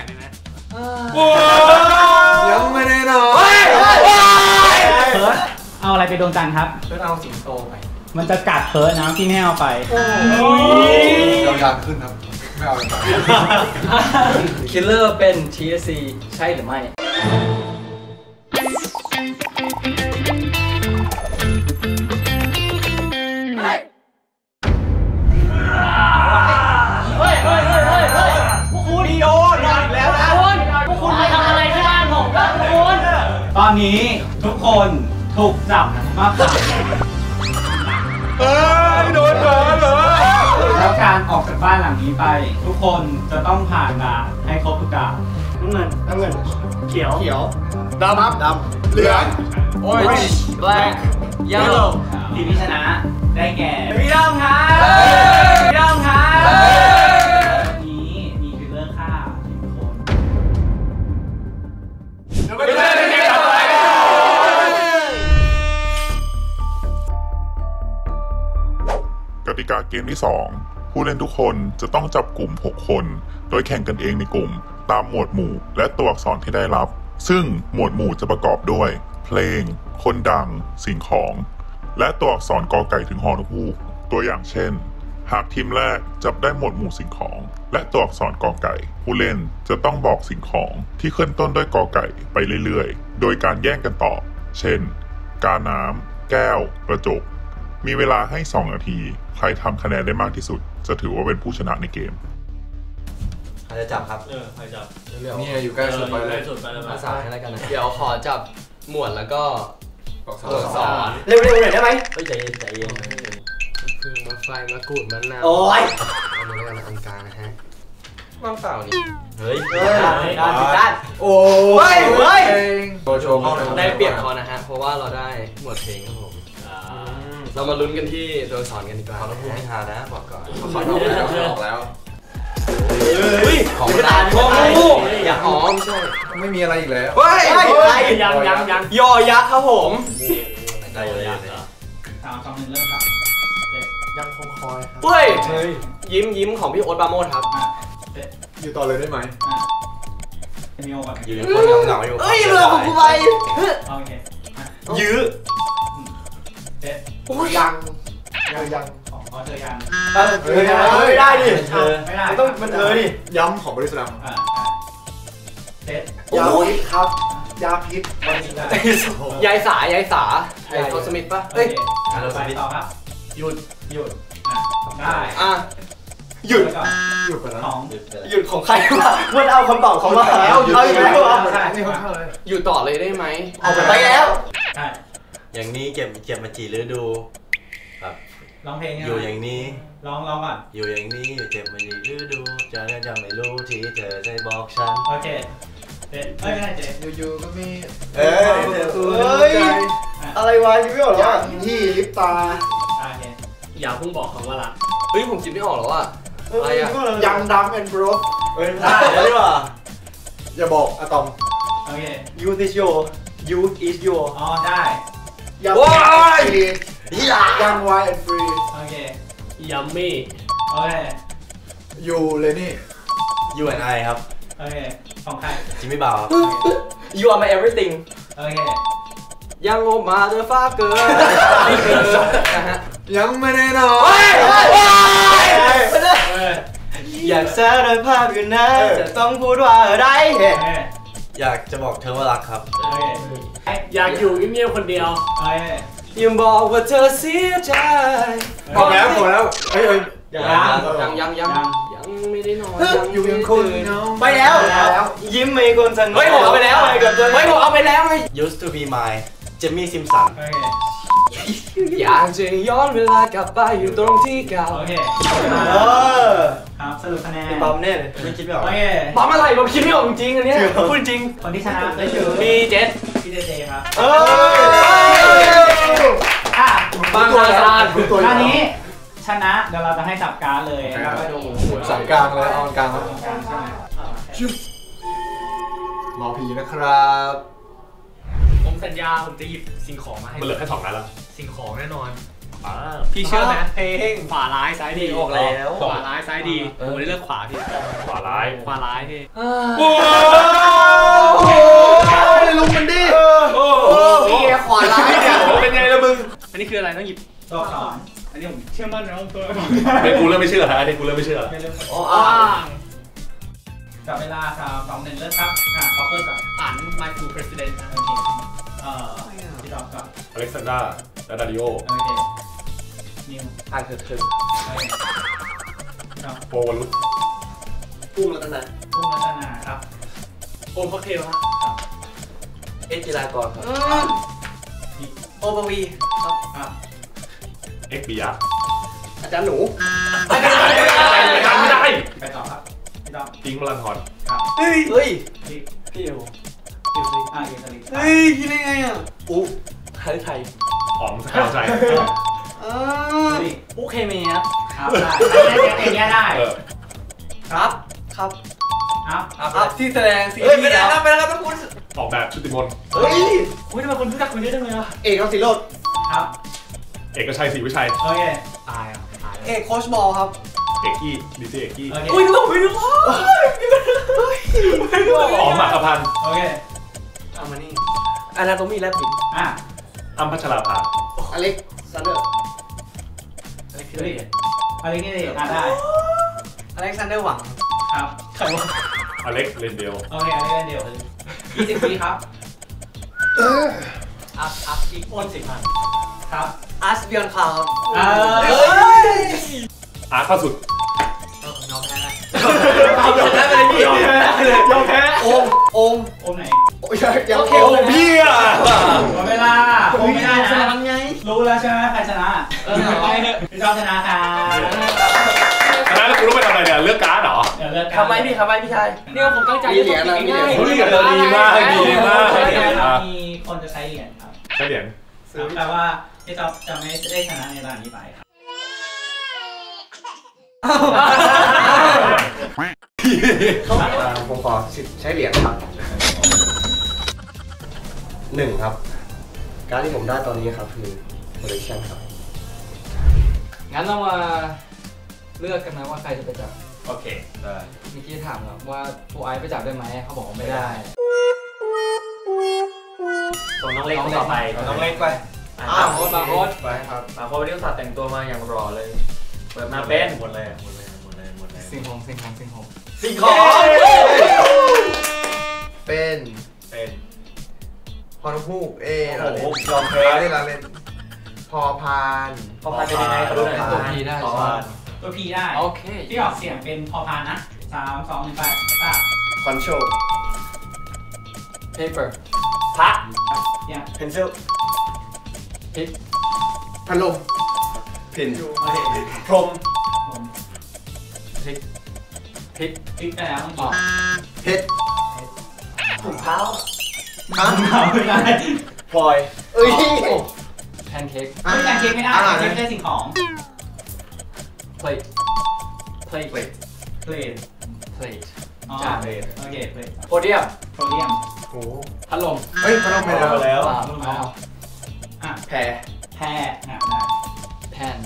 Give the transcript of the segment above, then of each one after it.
กันได้ไหมยังไม่ได้นอนเพิร์ดเอาอะไรไปโดนจันครับเพื่อนเอาสิงโตไป มันจะกัดเพิร์ดนะที่ไม่ให้เอาไปเรายางขึ้นครับ ไม่เอาเลยครับคิลเลอร์เป็น TSC ใช่หรือไม่ อนนี้ทุกคนถูกจับมาขังเฮ้ยโดนเหรอเหรอแล้วการออกจากบ้านหลังนี้ไป ทุกคนจะต้องผ่านด่านให้ครบทุกด่านน้ำเงินน้ำเงินเขียวเขียวดำครับดำเหลือง Orange Black Yellow ทีมที่ชนะได้แก่พี่ดำครับพี่ดำครับ กาเกมที่ 2 ผู้เล่นทุกคนจะต้องจับกลุ่ม 6 คน โดยแข่งกันเองในกลุ่ม ตามหมวดหมู่และตัวอักษรที่ได้รับ ซึ่งหมวดหมู่จะประกอบด้วย เพลง คนดัง สิ่งของ และตัวอักษรกอไก่ถึงฮอนกฮูกตัวอย่างเช่น หากทีมแรกจับได้หมวดหมู่สิ่งของ และตัวอักษรกอไก่ ผู้เล่นจะต้องบอกสิ่งของที่ขึ้นต้นด้วยกอไก่ไปเรื่อยๆ โดยการแย่งกันตอบ เช่น กาน้ำแก้ว กระจก มีเวลาให้ 2 นาที ใครทำคะแนนได้มากที่สุด จะถือว่าเป็นผู้ชนะในเกม ใครจะจับครับ เออใครจับนี่อยู่ใกล้สุดไปเลยสุดไปเลยภาษาให้แล้วกันนะเดี๋ยวขอจับหมวดแล้วก็บอกสตัวอักษอรเร็วๆหน่อยได้ไหมเฮ้ยใจเย็นใจเย็นคือมะไฟมะกรูดมะนาวโอ้ยอันนี้แล้วกันนะอันกลางนะฮะว่างเปล่านี่เฮ้ยด้านด้านด้านโอ้เฮ้ยเฮ้ยโชว์โชว์เข้าเลยได้เปรียบเขานะฮะเพราะว่าเราได้หมวดเพลงครับผม เรามาลุ้นกันที่ตัวอักษรกันดีกว่าขอรบกวนให้ทานนะบอกก่อนขอโทษแล้วออกแล้วเฮ้ยของกระดาษโอ้ของโหกระดาษอย่าอ๋อไม่ใช่ไม่มีอะไรอีกแล้วเฮ้ยอะไรยังยังยังยอยักษ์ครับผมได้เลยสามสองหนึ่งเริ่มครับยังคงคอยครับเฮ้ยยิ้มยิ้มของพี่โอ๊ตปราโมดครับอะอยู่ต่อเลยได้ไหมอะมีโอก่อนอยู่ในคนเหงาๆอยู่เฮ้ยเรือของกูไปโอเคอะยื้อ เจ็ดยังยังยังของพอเธอยังเฮ้ยไม่ได้ดิเธอไม่ได้ต้องมันเธอดิย้ำของบริษัทอะอะเจ็ดยาพิษครับ ยาพิษวันนี้นะยายสายายสาไอ้โทสมิธปะโอเฮ้ยเคไปต่อครับ หยุดหยุดอะได้อะหยุดไว้ก่อนหยุดไปแล้วของหยุดของใครวะมันเอาคำตอบเขามาแล้วหยุดเอาไปอยู่แล้วใช่นี่เขาเข้าเลยอยู่ต่อเลยได้ไหมเอาไปแล้วใช่ อย่างนี้เก็บเก็บมาจีฤดูร้องเพลงอยู่อย่างนี้ร้องร้องก่อนอยู่อย่างนี้อยู่เก็บมาจีฤดูจะได้จะไม่รู้ที่เธอได้บอกฉันโอเคเจ็ดเอ้ยไม่ใช่เจ็ดอยู่ๆก็มีเอ้ยเฮ้ยอะไรวะคิดไม่ออกหรอยัวะงที่ลิปตาโอเคอย่าเพิ่งบอกคำว่ารักเฮ้ยผมคิดไม่ออกหรอว่ะอะไรอะยังดำแอนด์บรอเฮ้ยได้แล้วดีกว่าอย่าบอกอะตอมโอเค Youth is your Youth is your อ๋อได้ ยังว้ายยังไวแอนด์ฟรีโอเคยัมมี่โอเคอยู่เลยนี่ยูแอนไอครับ โอเคของใครจิมมี่บาวครับ You are my everything โอเคยังโอมาเดอร์ฟาเกอร์นี่คือนะฮะยังไม่ได้นอนเอออยากสารภาพอยู่นะจะต้องพูดว่าอะไรโอเคอยากจะบอกเธอว่ารักครับโอเคอยากอยู่เงียบๆคนเดียวโอเคยังบอกว่าเธอเสียใจพอแล้วพอแล้วเฮ้ยเฮ้ยยังยังยังยังยังไม่ได้นอนอยู่ยังคนตื่นเงาไปแล้วยิ้มไม่คนสันเฮ้ยผมเอาไปแล้วไปกับตัวเฮ้ยผมเอาไปแล้วไง used to be my เจมี่ซิมสันโอเคอยากจะย้อนเวลากลับไปอยู่ตรงที่เก่า โอเคเออครับสรุปคะแนนปั๊มแน่เลยไม่คิดไม่ออกโอเคปั๊มอะไรผมคิดไม่ออกจริงๆอันเนี้ยพูดจริง คนที่ชนะก็คือมีเจ็ดพี่เจเจครับเอออะบางนาซานรู้ตัวคราวนี้ชนะเดี๋ยวเราจะให้จับการดเลยแล้วก็ดูสายกลางเลยเอากลางแล้วตรงกลางใช่ไหมหมอผีนะครับ ผมสัญญาผมจะหยิบสิ่งของมาให้มันเหลือแค่สองนัดแล้วสิ่งของแน่นอนอ่าพี่เชื่อไหมเพลงขวาร้ายซ้ายดีออกแล้วขวาร้ายซ้ายดีผมไม่ได้เลือกขวาพี่ขวาร้ายขวาร้ายพี่โอ้โหลุงมันดิโอ้โหนี่ไงขวาร้ายเนี่ยเป็นไงล่ะมึงอันนี้คืออะไรต้องหยิบตัวสอนอันนี้ผมเชื่อมั่นในตัวเป็นกูเริ่มไม่เชื่อฮะอันนี้กูเริ่มไม่เชื่อไม่เริ่มอ๋ออ่าอ่าจับเวลาสามสองหนึ่งเริ่มครับอะคอปเปอร์ก่อนอ่าน my true president โอเคเอ่อพี่ดอกก่อนอเล็กซานดรา และดาริโอโอเคนิวอ่านเถิดเถิดโอเคพี่ดอกโปวลุตปุ้งแล้วกันนะพุ่งรัตนาครับโอมค็อกเทลฮะเอจิรากรครับโอปวีครับเอ็กซ์ปิยะอาจารย์หนูไม่ได้ไม่ได้ไปต่อครับพี่ดอกปิงมลันทอนครับเฮ้ยเฮ้ยพี่พี่เอวพี่ฟลิกอะเอสลิกเฮ้ยคิดได้ไงอะอุ๊ไทยไทย อ๋องสกาวใจอ่าพี่ปุ๊เคมีครับครับได้อย่างเงี้ยได้เออครับครับครับครับที่แสดงซีรีส์ไม่ได้นะไม่ได้ครับคุณออกแบบชุติมนต์เฮ้ยอุ้ยทำไมคนรู้จักคนเยอะจังเลยอะเอกรังสีโรดครับ เอกชัยศรีวิชัยโอเคตายอะตายเอกโคชบอลครับเอกกี้ดีเจเอกกี้โอเคอุ้ยนึกว่าไม่รู้ว่าอ๋องหมากกระพันธ์โอเคอามานี่อานาโตมีแลบบิดอะ อัมพัชราภาอเล็กซานเดอร์อะไรคืออะไรอะไรนี่เลยอะได้อเล็กซานเดอร์หวังครับใครวะอเล็กเรนเดลโอเคอันนี้เดียวยี่สิบปีครับอัพอัพอีกโอนสิพันครับอาร์สเบียนคาครับเออเฮ้ยอาร์ตข้าสุดเออผมยอมแพ้แล้วเอาไปได้เลยพี่ยอมแพ้ยอมแพ้โอมโอมโอมไหนโอ้ ยยังโอเคโอโอมมพี่พี่อะหมดเวลาโอมไม่ได้ชนะนะไงรู้แล้วใช่ไหมใครชนะเออไปเถอะพี่จอมชนะครับคณะแล้วกูรู้ไปทำอะไรเนี่ยเลือกการ์ดเหรอเดี๋ยวเลิกทำไมพี่ทำไมพี่ชายเนี่ยผมตั้งใจมีเหรียญนะมีเหรียญเฮ้ยเออดีมากดีมากมีคนจะใช้เหรียญครับใช่เหรียญแปลว่าพี่จอมจะไม่ได้ชนะในด่านนี้ไปครับผมขอสิทธิ์ใช้เหรียญครับ หนึ่งครับ การ์ดที่ผมได้ตอนนี้ครับคือ collection ครับ งั้นเรามาเลือกกันนะว่าใครจะไปจับโอเค ได้เมื่อกี้ถามแล้วว่าโฟไอซ์ไปจับได้ไหมเขาบอกว่าไม่ได้ส่งน้องเล็กคนต่อไปน้องเล็กไปอ้าวโค้ดมาโค้ดไปครับมาโค้ดวันนี้อุตส่าห์แต่งตัวมาอย่างรอเลย เปิดมามาเป็เป็นนหมดเลยหมดเลยหมดเลยหมดเลยสิงหงสิงหงสิงหงสิ่งของเป็นเป็น พอนุฮูกเอ้เราเล่นโอ้โหยอมแพ้ได้เราเล่นพอพานพอพานเป็นยังไงขอดูหน่อยตัวพีได้พอใช่ไหมพานตัวพีได้โอเคที่ออกเสียงเป็นพอพานนะสามสองหนึ่งไปป้าคอนโชว์ paper พระเนี่ยเพนซิลพิกพัดลมพินโอเคพรมผมพิกพิกพลิกไปแล้วเมื่ออ๋อกี้เพชรถุงเท้า ฮะไม่ได้พลอยเอ้ยแพนเค้กไม่การเช็คไม่ได้อ่าเช็คได้สิ่งของ plate plate เพลท plate อ๋อจานโอเคเพลทโพเดียมโพเดียมโอ้พัดลมเฮ้ยพัดลมไปแล้วอ่าอ๋ออะแพรแพร่อะได้แพน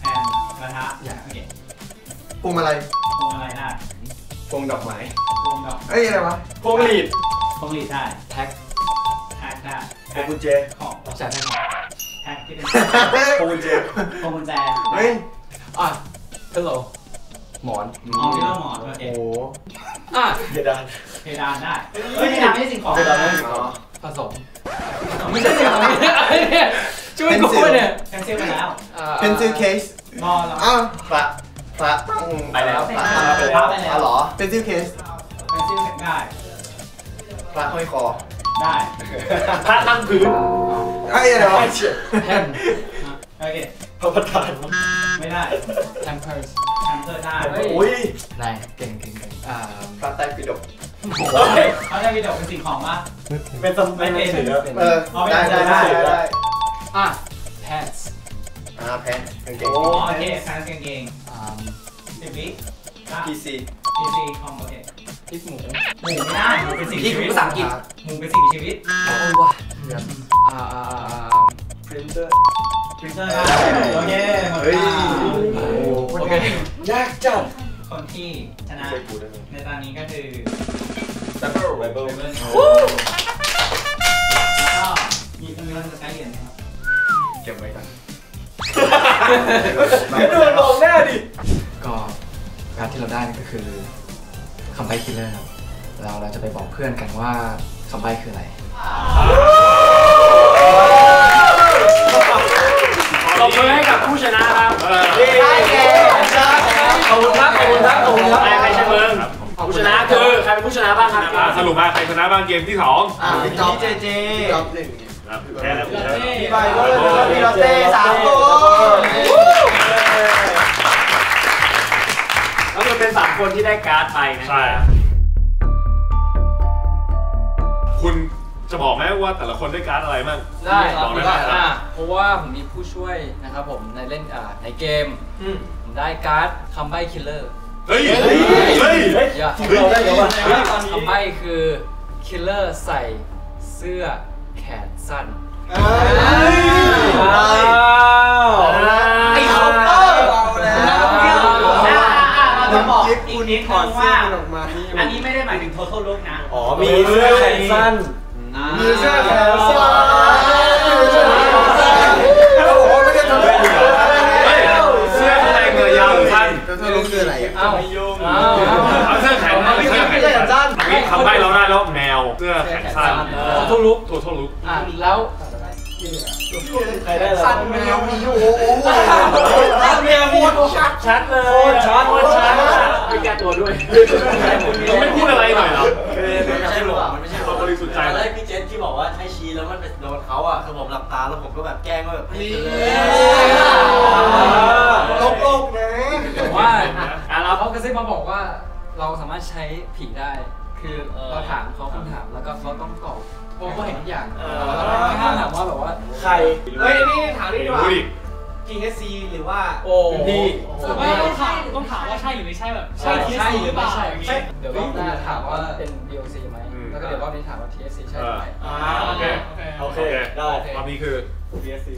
แพนกระทะโอเคพวงมาลัยพวงอะไรได้พวงดอกไม้พวงดอกเอ้ยอะไรวะพวงหลีดพวงหลีดได้แท็กแท็กได้ พวงกุญแจของจ่ายแท็กของแท็กที่เป็นพวงกุญแจพวงกุญแจเฮ้ยอะ pillow หมอนอ๋อพี่เล่าหมอนโอเคโอ้โหอะเพดานเพดานได้เฮ้ยเพดานไม่ใช่สิ่งของเพดานไม่อ๋อผสมไม่ใช่สิ่งของเนี่ยช่วยกูเนี่ยแคนเซิลไปแล้วอ่า pencil case รอแล้วอ้าวพระพระตั้งไปแล้วพระไปแล้วไปแล้วอ๋อเหรอ pencil case แคนเซิลได้พระห้อยคอ ได้พระนั่งพื้นไอ้ยอะไรวะแพนโอเคพระประธานไม่ได้แ a มเพิร์สแคนเซิลได้เฮ้ยอุ้ยนายเก่งเก่งเก่งอ่าพระไตรปิฎกเขาได้วิดีโอเป็นสิ่งของปะเป็นสมไม่เป็นเออได้ได้ได้ได้อะ pants อ่าแพนกางเกงอ๋อโอเคแคนเซิลกางเกงอ่าสิบวิได้ PC พีซีของโอเคพริกหมูหมูไม่ได้หมูเป็นสิ่งมีชีวิตภาษาอังกฤษหมูเป็นสิ่งมีชีวิตโอ้ยว่ะอ่าอ่าอ่า printer ฟิวเจอร์ได้โอเคหมดเฮ้ยเวลาโอเคยากจัดคนที่ชนะในตอนนี้ก็คือดับเบิลไบเบิลแล้วก็มีเงินจะใช้เหรียญไหมครับเก็บไว้กันโดนมองหน้าดิ ก็การดที่เราได้นี่ก็คือคำใบ้ killer ครับเราเราจะไปบอกเพื่อนกันว่าคำใบ้คืออะไรตบมือให้กับผู้ชนะครับได้แก่ขอบคุณครับขอบคุณครับขอบคุณครับใครชนะเมืองผู้ชนะคือใครเป็นผู้ชนะบ้างครับสรุปมาใครชนะบ้างเกมที่สองอ่าพี่จ๊อบเจเจรอบหนึ่งแพ้แล้วพี่ใบก็เลยพี่โรเต้สามคน สามคนที่ได้การ์ดไปนะใช่ คุณจะบอกไหมว่าแต่ละคนได้การ์ดอะไรบ้างได้บอกได้ไหมอ่าเพราะว่าผมมีผู้ช่วยนะครับผมในเล่นอ่าในเกมผมได้การ์ดคำใบ้ killer เฮ้ยเฮ้ยอย่าเราได้เหรอวะคำใบ้คือ killer ใส่เสื้อแขนสั้นไอ้เค บอกอีกนิดนึงว่าอันนี้ไม่ได้หมายถึง total look นะอ๋อมีเสื้อแขนสั้นมีเสื้อแขนสั้นมีเสื้อแขนสั้นโอ้โหไม่ได้ทำอะไรเฮ้ยเสื้อข้างในเงยยาวหรือสั้นเธอรู้คืออะไรอะเอ้าเอาเสื้อแขนเอาเสื้อแขนสั้นนี่คำใบ้เราได้แล้วแมวเสื้อแขนสั้นทุกลุกตัวเท่าลุกอะแล้วสั้นแมวมีโอ้โหเรียโคตรชัดชัดเลยโคตรชัดโคตรชัด มีแก้ตัวด้วยเราไม่พูดอะไรหน่อยเหรอมันไม่ใช่หรอกมันไม่ใช่หรเราอกบริสุทธิ์ใจตอนเลแรยกพี่เจนที่บอกว่าให้ชี้แล้วมันไปโดนเขาอะคือผมหลับตาแล้วผมก็แบบแกล้งว่าแบบนี่โลกโลกนะแต่ว่าอะเราเขากระซิบมาบอกว่า เราสามารถใช้ผีได้ คือเราถามเขาคำถามแล้วก็เขาต้องตอบเพราะเขาเห็นทุกอย่างเราไม่ห้ามถามว่าแบบว่าใครเฮ้ยนี่ถามนี่ดีกว่า รู้ดิ TSC หรือว่า โอ้พี่ ไม่ต้องถามต้องถามว่าใช่หรือไม่ใช่แบบใช่ TSC ใช่หรือไม่ใช่ใช่เดี๋ยวรอบหน้าถามว่าเป็น DLC ไหมแล้วก็เดี๋ยวรอบนี้ถามว่า TSC ใช่หรือไม่อ่าโอเค โอเค ได้รอบนี้คือ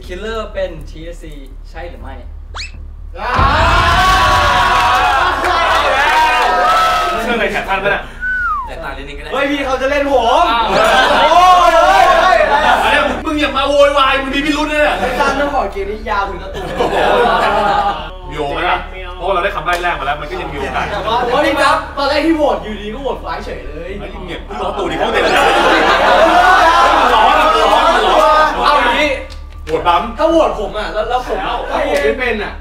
คิลเลอร์เป็น TSC ใช่หรือไม่เสื้อในแขนสั้นปะเนี่ยแต่ต่างนิดนึงก็ได้เฮ้ยพี่เขาจะเล่นผม โอ้ยเฮ้ยเฮ้ยอันเนี้ย มึงอย่ามาโวยวายมึงมีพิรุธเนี่ยสั้นต้องขอเกมนี้ยาวถึงกระตุกมีโอไหมล่ะเพราะว่าเราได้คำใบ้แรกมาแล้วมันก็ยังมีโอกาสแต่ว่าเพราะนี่ครับตอนแรกที่โหวตอยู่ดีก็โหวตฟ้ายเฉยเลยไอ้ยิ่งเงียบมึงร้องตูดิพูดเต็มเลยร้อนร้อนร้อนร้อนเอาอย่างนี้ปวดปั๊มถ้าโหวตผมอะแล้วแล้วผมถ้าผมไม่เป็นอะ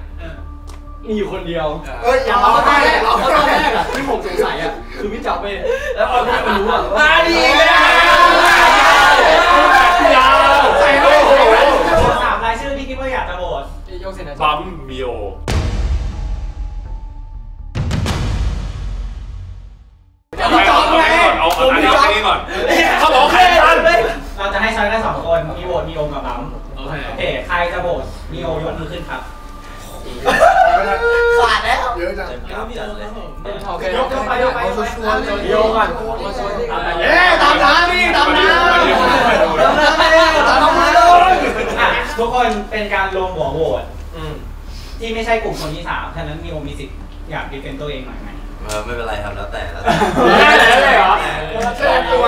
มีอยู่คนเดียวเอ้ยอย่าตเอาอนได้แรกเราตอนแรก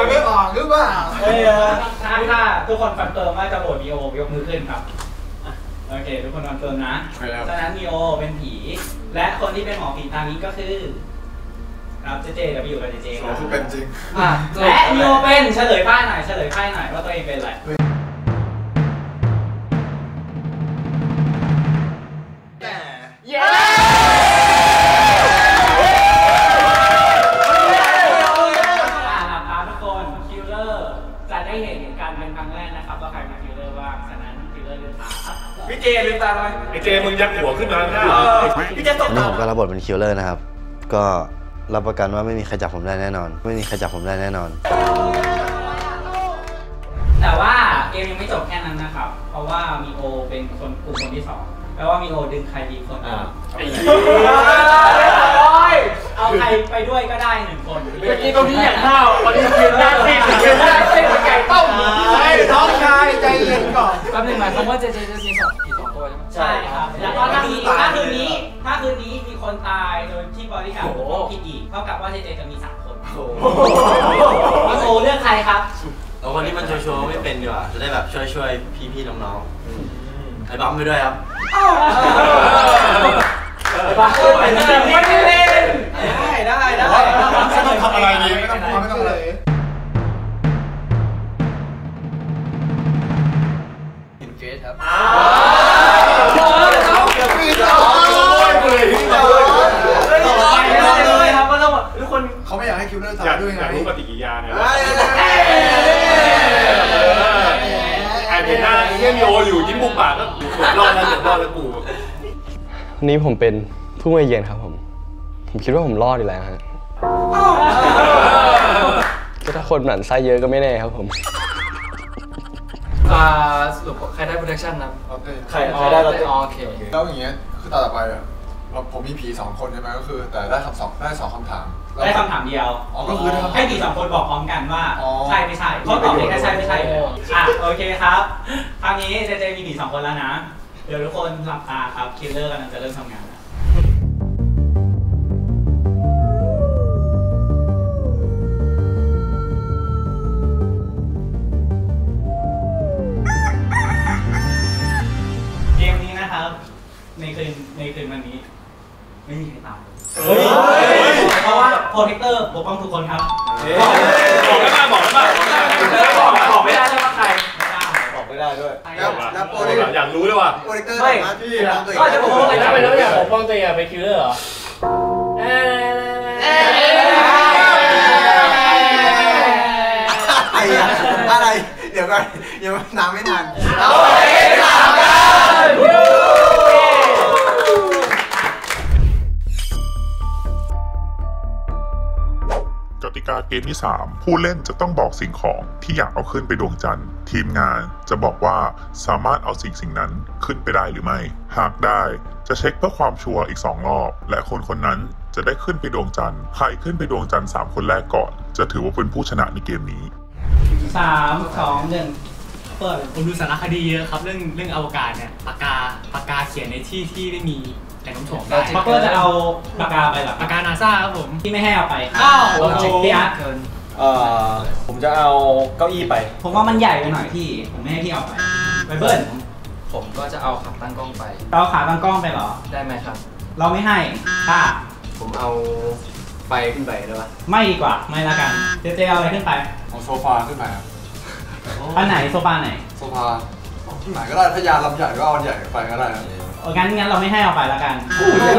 ไม่ออกหรือเปล่าเฮ้ยถ้าถ้าทุกคน confirm ว่าจะโหวตมีโอยกมือขึ้นครับอะโอเค ทุกคน confirm นะฉะนั้นมีโอเป็นผี และคนที่เป็นหมอผีตามนี้ก็คือครับเจเจกับอยู่กับเจเจครับคือเป็นจริง อะและมีโอเป็นเฉลยไพ่หน่อยเฉลยไพ่หน่อยว่าตัวเองเป็นอะไร จลืมตาหน่อยไอเจมึงยักหัวขึ้นมาหน้าพี่เจตกวันนี้ผมก็รับบทเป็น killer นะครับ ก็รับประกันว่าไม่มีใครจับผมได้แน่นอน ไม่มีใครจับผมได้แน่นอน แต่ว่าเกมยังไม่จบแค่นั้นนะครับ เพราะว่ามีโอเป็นคนกลุ่มคนที่สองแปลว่ามีโอดึงใครดีคนหนึ่งเอาใครไปด้วยก็ได้หนึ่งคนเมื่อกี้ตรงนี้อย่างข้าววันนี้ยืนหน้าซีดยืนหน้าซีดไก่ต้มไอ้ท้องชายใจเย็นก่อนแป๊บนึงหมายความว่าเจเจจ ใช่ไหมใช่ครับ แล้วก็ถ้าคืนถ้าคืนนี้ถ้าคืนนี้มีคนตายโดยที่บริการปกป้องผิดอีกเท่ากับว่าเจเจจะมีสามคนโอ้โหโอ้เลือกใครครับเอาคนที่มันโชว์ๆไม่เป็นดีกว่า จะได้แบบช่วยช่วยๆพี่ๆน้องๆไอ้บัมไปด้วยครับบ้าเป็นเรื่องไม่เล่นได้ได้ได้ไม่ต้องทำอะไรดีไม่ต้องพูดไม่ต้องอะไรเห็นเกสครับ นนี้ผมเป็นผู้มาเยือนครับผม ผมคิดว่าผมรอดอยู่แล้วฮะก็ถ้าคนหมั่นไส้เยอะก็ไม่แน่ครับผมอ่าสรุปใครได้ protection นะใครใครได้เราอ๋อโอเคแล้วอย่างเงี้ยคือตาต่อไปอะเราผมมีผีสองคนใช่ไหมก็คือ แต่ได้คำสองได้สองคำถามแล้วได้คำถามเดียวอ๋อก็คือได้คำถามให้ผีสองคนบอกพร้อมกันว่าอ๋อใช่ไม่ใช่เขาตอบได้แค่ใช่ไม่ใช่เลยอะโอเคครับคราวนี้เจเจมีผีสองคนแล้วนะ เดี๋ยวทุกคนหลับตาครับคิลเลอร์กำลังจะเริ่มทำงาน ที่ 3 ผู้เล่นจะต้องบอกสิ่งของที่อยากเอาขึ้นไปดวงจันทร์ ทีมงานจะบอกว่าสามารถเอาสิ่งสิ่งนั้นขึ้นไปได้หรือไม่ หากได้จะเช็คเพื่อความชัวร์อีก 2 รอบ และคนคนนั้นจะได้ขึ้นไปดวงจันทร์ ใครขึ้นไปดวงจันทร์ 3 คนแรกก่อน จะถือว่าเป็นผู้ชนะในเกมนี้ สามสองหนึ่งเปิดผมดูสารคดีเยอะครับเรื่องเรื่องอวกาศเนี่ยปากกาปากกาเขียนในที่ที่ไม่มี แหล่งน้ำถ่วงได้พ็อกเกอร์จะเอาปากกาไปเหรอปากกานาซาครับผมที่ไม่ให้เอาไปอ้าวโอเคพี่อาร์ตเอ่อผมจะเอาเก้าอี้ไป ผมว่ามันใหญ่ไปหน่อยพี่ ผมไม่ให้พี่เอาไปไปเบิ้ลผมก็จะเอาขับตั้งกล้องไปเราขาตั้งกล้องไปเหรอ ได้ไหมครับ เราไม่ให้ป้าผมเอาไฟขึ้นไปได้ปะไม่ดีกว่า ไม่ละกัน เจเจเอาอะไรขึ้นไป เอาโซฟาขึ้นมาครับอันไหนโซฟาไหน โซฟาที่ไหนก็ได้ ถ้ายาลำใหญ่ก็เอาอันใหญ่ไปก็ได้ครับ เอองั้นงั้นเราไม่ให้เอาไปละกัน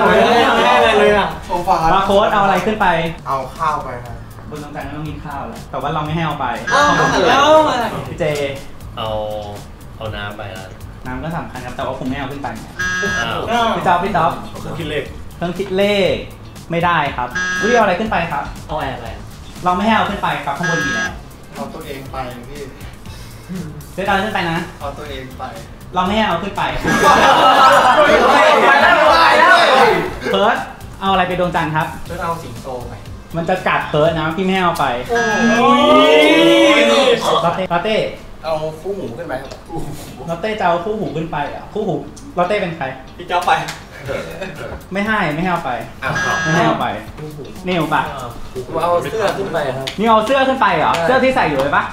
ไม่ได้อะไรเลยอะโซฟาบาร์โค้ดเอาอะไรขึ้นไป เอาข้าวไปครับบนตรงกลางต้องกินข้าวแล้วแต่ว่าเราไม่ให้เอาไปอ้าวแล้วเจ เอาเอาน้ำไปนะน้ำก็สำคัญครับแต่ว่าผมไม่เอาขึ้นไปไงอ้าวพี่จ๊อบพี่จ๊อบเครื่องคิดเลขเครื่องคิดเลขไม่ได้ครับวิเอาอะไรขึ้นไปครับเอาแอร์ไปเราไม่ให้เอาขึ้นไปครับข้างบนมีแล้วเอาตัวเองไปพี่เจ๊ดาวขึ้นไปนะ เอาตัวเองไป เราไม่ให้เอาขึ้นไปไปแล้วไปแล้วเฟิร์สเอาอะไรไปดวงจันทร์ครับจะเอาสิงโตไป มันจะกัดเฟิร์สนะพี่ไม่ให้เอาไปลาเต้ลาเต้เอาคู่หมูขึ้นไปครับลาเต้จะเอาคู่หูขึ้นไปเหรอะคู่หูลาเต้เป็นใคร พี่เจ้าไป ไม่ให้ไม่ให้เอาไปอ้าวไม่ให้เอาไปนี่เอาปะผมเอาเสื้อขึ้นไปครับนี่เอาเสื้อขึ้นไปเหรอเสื้อที่ใส่อยู่เลยปะ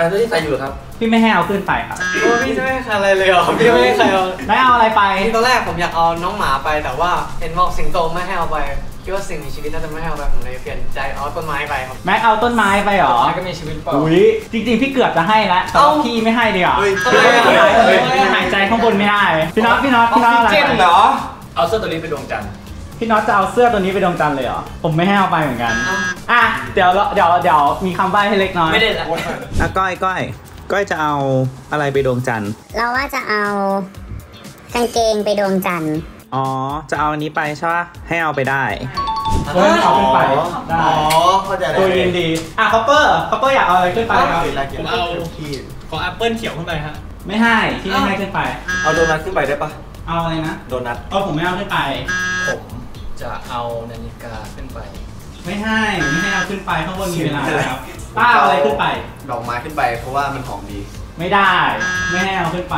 อันนี้ใส่อยู่ครับพี่ไม่ให้เอาขึ้นไปครับ โอ้พี่จะไม่ให้ใครอะไรเลยเหรอพี่ไม่ให้ใครเอาได้เอาอะไรไปตอนแรกผมอยากเอาน้องหมาไปแต่ว่าเห็นบอกสิงโตไม่ให้เอาไปคิดว่าสิ่งมีชีวิตน่าจะไม่ให้เอาไปผมเลยเปลี่ยนใจเอาต้นไม้ไปครับแม็กเอาต้นไม้ไปเหรอ มันก็มีชีวิตเปล่า อุ้ยจริงๆพี่เกือบจะให้แล้วแต่ว่าเอ้าพี่ไม่ให้ดีกว่าเฮ้ยพี่ไม่ให้พี่หายใจข้างบนไม่ได้ พี่น็อตพี่น็อตพี่น็อตอะไรไปเอาเสื้อตัวนี้ไปดวงจันทร์ พี่น็อตจะเอาเสื้อตัวนี้ไปดวงจันทร์เลยเหรอ ผมไม่ให้เอาไปเหมือนกัน อะ เดี๋ยวเราเดี๋ยวเดี๋ยวมีคำใบ้ให้เล็กน้อย ไม่ได้ละอะก้อยก้อยก้อยจะเอาอะไรไปดวงจันทร์ เราว่าจะเอากางเกงไปดวงจันทร์ อ๋อ จะเอาอันนี้ไปใช่ปะให้เอาไปได้ เฮ้ยเอาขึ้นไปได้ อ๋อเข้าใจแล้วตัวยินดี อะคอปเปอร์คอปเปอร์อยากเอาอะไรขึ้นไปครับ ผมเอาขอแอปเปิลเขียวขึ้นไปฮะไม่ให้ที่ไม่ให้ขึ้นไป เอาโดนัทขึ้นไปได้ปะเอาอะไรนะ โดนัทเอาผมไม่เอาขึ้นไปผม จะเอานาฬิกาขึ้นไป ไม่ให้ ไม่ให้เอาขึ้นไปข้างบนมีเวลาแล้วป้าเอาอะไรขึ้นไป ดอกไม้ขึ้นไปเพราะว่ามันของดี ไม่ได้ ไม่ให้เอาขึ้นไป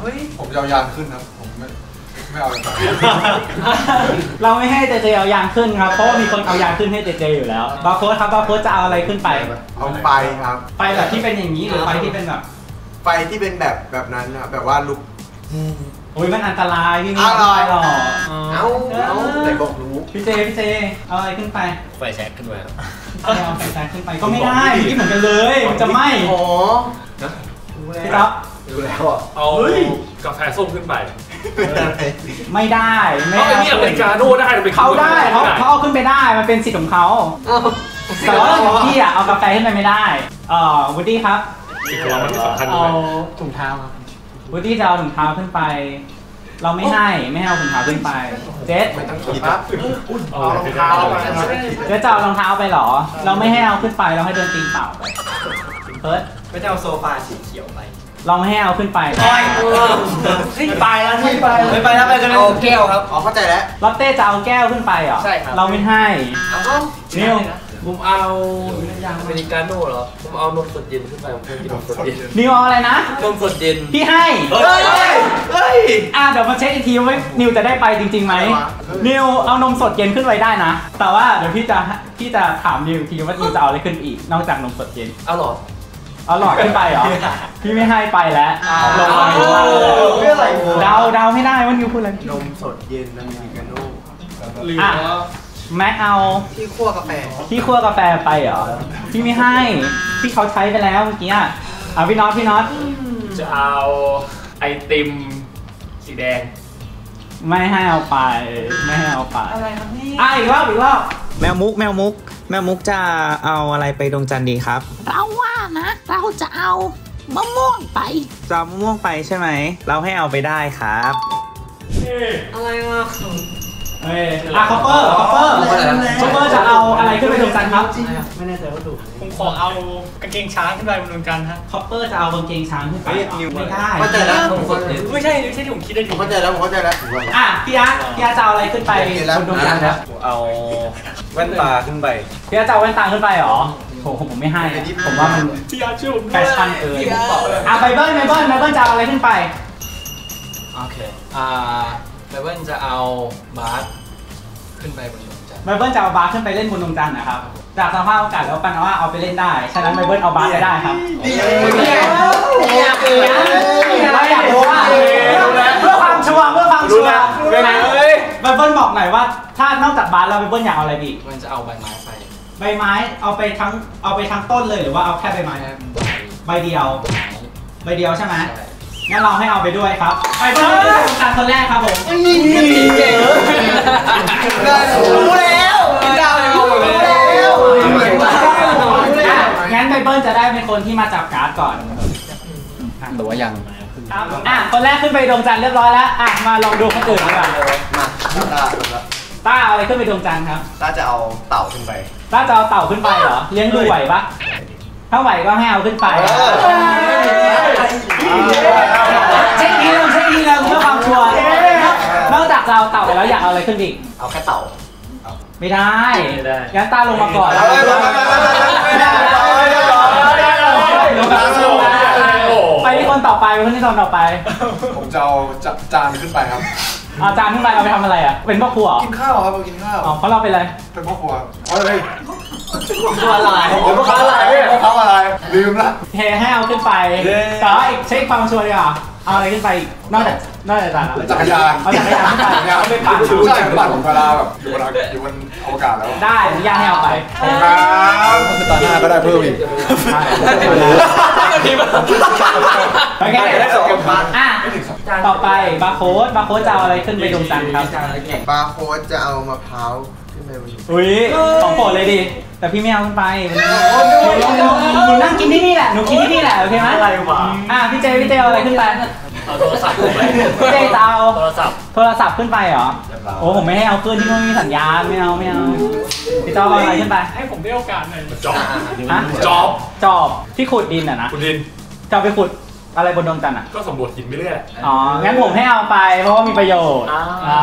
เฮ้ย ผมจะเอายานขึ้นครับ ผมไม่ไม่เอาเลยครับเราไม่ให้เจเจเอายางขึ้นครับ เพราะว่ามีคนเอายางขึ้นให้เจเจอยู่แล้ว บาโค้ดครับ บาโค้ดจะเอาอะไรขึ้นไป เอาไฟครับไฟแบบที่เป็นอย่างนี้หรือไฟที่เป็นแบบไฟที่เป็นแบบแบบนั้นนะแบบว่าลุก โอ้ยมันอันตรายพี่ไม่อ้าวเอาหรอกเอาเอาไหนบอกรู้พี่เจพี่เจเอาอะไรขึ้นไป ไฟแช็กขึ้นมาเอาไฟแช็กขึ้นไปก็ไม่ได้เมื่อกี้เหมือนกันเลยมันจะไหม้อ๋อพี่ต๊อบรู้แล้วอะเอากาแฟส้มขึ้นไปไม่ได้ไม่เอาไอ้นี่อเมริกาโน่ได้ไปเขาได้เขาเขาเอาขึ้นไปได้มันเป็นสิทธิ์ของเขาแต่ว่าของพี่อะเอากาแฟขึ้นไปไม่ได้เอ่อวูดดี้ครับสิ่งของเรามันสำคัญเอาด้วยถุงเท้าครับ วูดดี้จะเอาถุงเท้าขึ้นไป เราไม่ให้ไม่ให้เอาถุงเท้าขึ้นไป เจสไม่ต้องคิดครับเอารองเท้ามาเจสจะเอารองเท้าไปเหรอ เราไม่ให้เอาขึ้นไปเราให้เดินตีนเปล่าไปเพิร์ดไม่ได้เอาโซฟาสีเขียวไปเราไม่ให้เอาขึ้นไปที่ไปแล้วที่ไปไม่ไปแล้วไปกันเอาแก้วครับ อ๋อเข้าใจแล้วลอตเต้จะเอาแก้วขึ้นไปเหรอ ใช่ครับ เราไม่ให้เอานิว ผมเอาอเมริกาโน่เหรอ ผมเอานมสดเย็นขึ้นไปผมชอบกินนมสดเย็นนิวเอาอะไรนะ นมสดเย็น พี่ให้ เฮ้ย เฮ้ย อะเดี๋ยวมาเช็คอีกทีว่านิวจะได้ไปจริงๆไหม นิวเอานมสดเย็นขึ้นไปได้นะ แต่ว่าเดี๋ยวพี่จะพี่จะถามนิวอีกทีว่านิวจะเอาอะไรขึ้นอีก นอกจากนมสดเย็นเอาหรอเอาหลอดขึ้นไปเหรอ พี่ไม่ให้ไปแล้วลงมาดูว่าเรื่องอะไรเดาเดาไม่ได้ว่านิวพูดอะไรนมสดเย็นอเมริกาโน่อะ แม็กเอาที่คั่วกาแฟที่คั่วกาแฟไปเหรอพี่ไม่ให้พี่เขาใช้ไปแล้วเมื่อกี้อะอะพี่น็อตพี่น็อตจะเอาไอติมสีแดง ไม่ให้เอาไปไม่ให้เอาไปอะไรครับนี่อะอีกรอบอีกรอบแมวมุกแมวมุก แมวมุกจะเอาอะไรไปดวงจันทร์ดีครับ เราว่านะ เราจะเอามะม่วงไปจะเอามะม่วงไปใช่ไหม เราให้เอาไปได้ครับ อะไรวะ เอ้ยอะคอปเปอร์คอปเปอร์คอปเปอร์จะเอาอะไรขึ้นไปดวงจันทร์ครับ ไม่แน่ใจว่าถูกผมขอเอากางเกงช้างขึ้นไปบนดวงจันทร์ฮะคอปเปอร์จะเอากางเกงช้างขึ้นไปไม่ได้เข้าใจแล้วนมสดเย็นไม่ใช่ไม่ใช่ที่ผมคิดได้ผถูกผมเข้าใจแล้วผมเข้าใจแล้วอะพี่อาร์ตพี่อาร์ตจะเอาอะไรขึ้นไปบนดวงจันทร์ครับเอาแว่นตาขึ้นไปพี่อาร์ตจะเอาแว่นตาขึ้นไปเหรอโหผมไม่ให้ ผมว่ามันพี่อาร์ตช่วยผมแฟชั่นเกินอะไบเบิลไบเบิลไบเบิลจะเอาอะไรขึ้นไปโอเคอ่า ไบเบิลจะเอาบาสขึ้นไปบนดวงจันทร์ไบเบิลจะเอาบาสขึ้นไปเล่นบนดวงจันทร์นะครับ จากสภาพอากาศแล้วปันว่าเอาไปเล่นได้ ฉะนั้นไบเบิลเอาบาสไปได้ครับเราอยากรู้ว่าเพื่อความชัวร์เพื่อความชัวร์ไบเบิลบอกหน่อยว่า ถ้านอกจากบาสแล้วไบเบิลอยากเอาอะไรอีกมันจะเอาใบไม้ไปใบไม้เอาไปทั้งเอาไปทั้งต้นเลยหรือว่าเอาแค่ใบไม้แค่ใบใบเดียวไม้ใบเดียวใช่ไหมใช่ งั้นเราให้เอาไปด้วยครับไบเบิลเป็นคนกาคนแรกครับผมเก่งรู้แล้วดาวรู้แล้วงั้นไบเบิลจะได้เป็นคนที่มาจับการ์ดก่อนหรือว่ายังครับอะคนแรกขึ้นไปดวงจันทร์เรียบร้อยแล้วอะมาลองดูคนอื่นกว่ามาตาดูแล้วตาเอาอะไรขึ้นไปดวงจันทร์ครับตาจะเอาเต่าขึ้นไปตาจะเอาเต่าขึ้นไปเหรอเลี้ยงดูไหวปะ ถ้าไหวก็ให้เอาขึ้นไปเออเช็คอีกแล้วเช็คอีกแล้วเพื่อความชัวร์นอกจากจะเอาเต่าแล้วอยากเอาอะไรขึ้นอีก เอาแค่เต่า ไม่ได้งั้นต้าลงมาก่อนเอาเลยมามามามามาไม่ได้ลงมาไปที่คนต่อไปไปคนที่คนต่อไป ผมจะเอาจานขึ้นไปครับเอาจานขึ้นไปเอาไปทำอะไรอะ เป็นพ่อครัวเหรอกินข้าวครับเรากินข้าวอ๋อเพราะเราเป็นอะไร เป็นพ่อครัวเอาเลย ตัวอะไรผมพ่อค้าอะไรพ่อค้าอะไรลืมละเทให้เอาขึ้นไปแต่ว่าอีกเช็คความชัวร์ดีกว่าเอาอะไรขึ้นไปอีกนอกจากนอกจากจานอะจักรยานเอาจักรยานขึ้นไปจักรยานเอาไปปั่นใช่ปั่นเวลาแบบอยู่บนอากาศอยู่บนอวกาศแล้ว ได้อนุญาตให้เอาไปครับคือตอนหน้าก็ได้เพิ่มอีกโอเคได้สองอะต่อไปบาร์โค้ดบาร์โค้ดจะเอาอะไรขึ้นไปดวงจันทร์ครับบาร์โค้ดจะเอามะพร้าวขึ้ นไปบนอุ้ยของโปรดเลยดิ แต่พี่ไม่เอาขึ้นไปหนูหนูนั่งกินที่นี่แหละ หนูกินที่นี่แหละโอเคไหมอะไรวะอะพี่เจพี่เจเอาอะไรขึ้นไปเอาโทรศัพท์ขึ้นไปพี่เจจะเอาโทรศัพท์โทรศัพท์ขึ้นไปเหรอ โอ้ผมไม่ให้เอาขึ้นที่นู่นไม่มีสัญญาณไม่เอาไม่เอาพี่เจ้าเอาอะไรขึ้นไป ให้ผมได้โอกาสหน่อยจอบฮะจอบจอบที่ขุดดินอะนะคุณดินจะเอาไปขุด อะไรบนดวงจันทร์อะ ก็สำรวจหินไปเรื่อยอ๋อ งั้นผมให้เอาไปเพราะว่ามีประโยชน์อ่า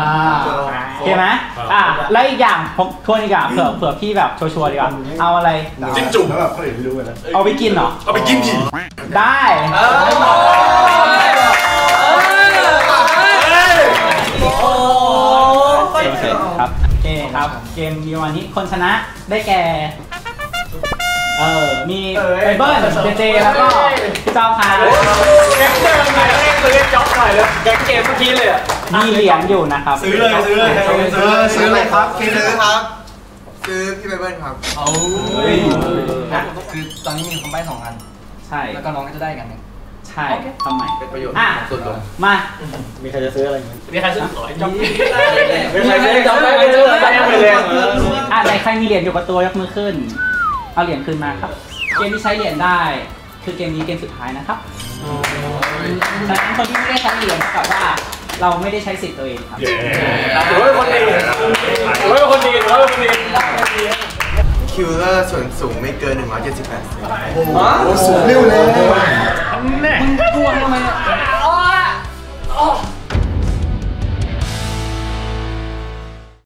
โอเคไหมอะแล้วอีกอย่างผมทวนอีกอย่างเผื่อเผื่อพี่แบบชัวร์ๆดีกว่า เอาอะไร จิ้มจุ่มแล้วแบบคนอื่นไม่รู้เลยนะเอาไปกินเหรอ เอาไปกินผีได้โอ้โอเคครับโอเคครับ เกมมีวันนี้คนชนะได้แก่ เออ มีไบเบิลเจเจแล้วก็พี่จอมพาแก๊งเดิมหน่อยเลยซื้อจ็อบหน่อยเลยแก๊งเกมเมื่อกี้เลยอะมีเหรียญอยู่นะครับ ซื้อเลยซื้อเลยซื้อซื้อเลยครับซื้อครับซื้อพี่ไบเบิลครับเอาคือตอนนี้มีคำใบ้สองอัน ใช่ แล้วก็น้องก็จะได้กันหนึ่งใช่ทำไมเป็นประโยชน์อะส่วนรวมมา มีใครจะซื้ออะไรมีใครซื้อขอให้จ็อบมีใครซื้อจ็อบไหมไม่ซื้อไม่ไปเลยอะไหนใครมีเหรียญอยู่กับตัวยกมือขึ้น เอาเหรียญขึ้นมาครับ เกมที่ใช้เหรียญได้ คือเกมนี้เกมสุดท้ายนะครับดังนั้นคนที่ไม่ได้ใช้เหรียญเท่ากับว่าเราไม่ได้ใช้สิทธิ์ตัวเองครับถือว่าเป็นคนดีถือว่าเป็นคนดีถือว่าเป็นคนดีคิวเลอร์ส่วนสูงไม่เกิน 178เซนโอ้โหสูงเร็วเลยมึงกลัวทำไมเนี่ย